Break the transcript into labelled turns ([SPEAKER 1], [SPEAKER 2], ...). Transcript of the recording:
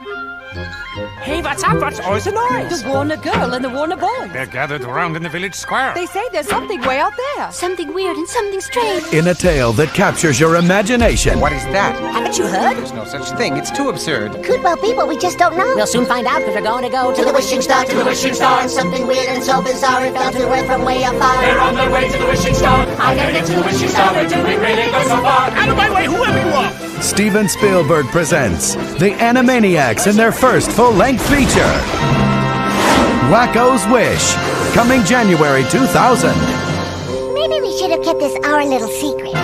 [SPEAKER 1] Hey, what's up? What's all the noise?
[SPEAKER 2] The Warner girl and the Warner boy.
[SPEAKER 3] They're gathered around in the village square.
[SPEAKER 2] They say there's something way out there.
[SPEAKER 4] Something weird and something strange.
[SPEAKER 5] In a tale that captures your imagination.
[SPEAKER 6] What is that?
[SPEAKER 7] Haven't you heard?
[SPEAKER 6] There's no such thing. It's too absurd.
[SPEAKER 4] Could well be, but we just don't know.
[SPEAKER 7] We'll soon find out because we're going to go
[SPEAKER 4] To the wishing star, to the wishing star, and something weird and so bizarre it fell to earth from way afar.
[SPEAKER 8] They're on their way to the wishing star. I gotta get to the wishing star. Where do we really go
[SPEAKER 5] Steven Spielberg presents The Animaniacs in their first full length feature Wakko's Wish, coming January 2000.
[SPEAKER 4] Maybe we should have kept this our little secret.